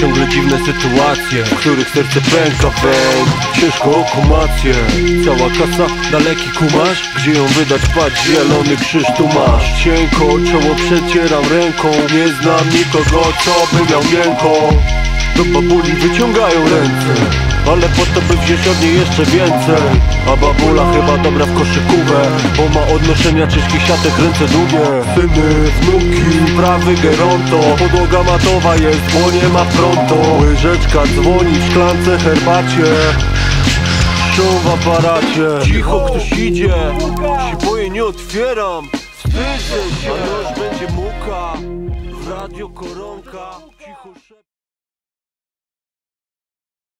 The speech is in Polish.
Ciągle dziwne sytuacje W których serce pęka bęk Ciężko o kumację. Cała kasa, daleki kumasz? Gdzie ją wydać, patrz, zielony krzyż tu masz. Cienko, czoło przecieram ręką. Nie znam nikogo, co by miał miękko. Do babuli wyciągają ręce niej jeszcze więcej A babula chyba dobra w koszykówę Bo ma odnoszenia ciężkich siatek, ręce długie. Syny, wnuki, prawy geronto Podłoga matowa jest, bo nie ma pronto. Łyżeczka dzwoni w szklance herbacie. Szum w aparacie. Cicho, ktoś idzie Się boję, nie otwieram. Wstydzę się, a już będzie muka. W radio koronka Cicho